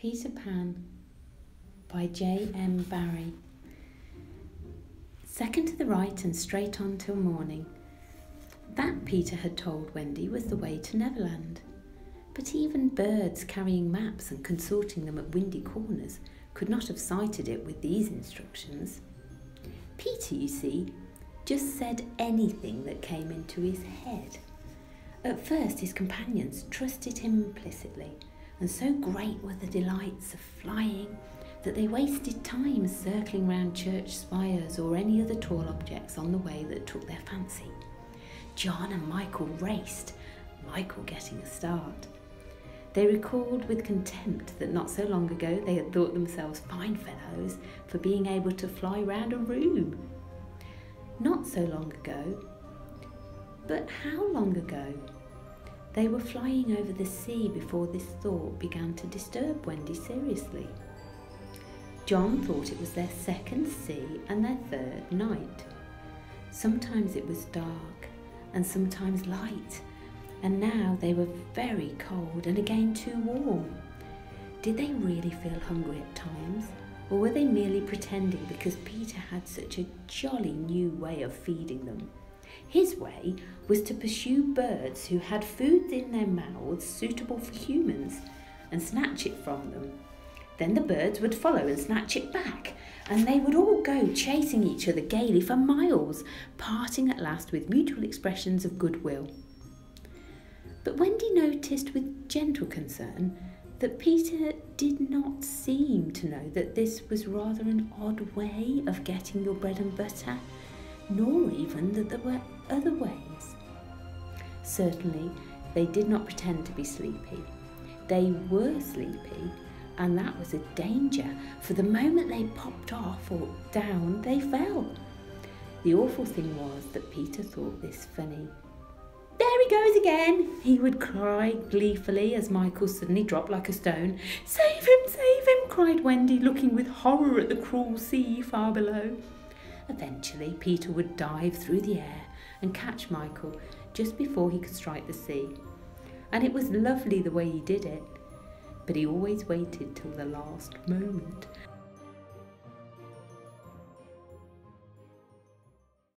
Peter Pan by J. M. Barrie. Second to the right and straight on till morning. That Peter had told Wendy was the way to Neverland. But even birds carrying maps and consorting them at windy corners could not have sighted it with these instructions. Peter, you see, just said anything that came into his head. At first, his companions trusted him implicitly and so great were the delights of flying that they wasted time circling round church spires or any other tall objects on the way that took their fancy. John and Michael raced, Michael getting a start. They recalled with contempt that not so long ago they had thought themselves fine fellows for being able to fly round a room. Not so long ago. But how long ago? They were flying over the sea before this thought began to disturb Wendy seriously. John thought it was their second sea and their third night. Sometimes it was dark and sometimes light, and now they were very cold and again too warm. Did they really feel hungry at times, or were they merely pretending because Peter had such a jolly new way of feeding them? His way was to pursue birds who had food in their mouths suitable for humans and snatch it from them. Then the birds would follow and snatch it back, and they would all go chasing each other gaily for miles, parting at last with mutual expressions of goodwill. But Wendy noticed with gentle concern that Peter did not seem to know that this was rather an odd way of getting your bread and butter nor even that there were other ways. Certainly, they did not pretend to be sleepy. They were sleepy, and that was a danger, for the moment they popped off or down, they fell. The awful thing was that Peter thought this funny. There he goes again, he would cry gleefully as Michael suddenly dropped like a stone. Save him, save him, cried Wendy, looking with horror at the cruel sea far below. Eventually, Peter would dive through the air and catch Michael just before he could strike the sea. And it was lovely the way he did it. But he always waited till the last moment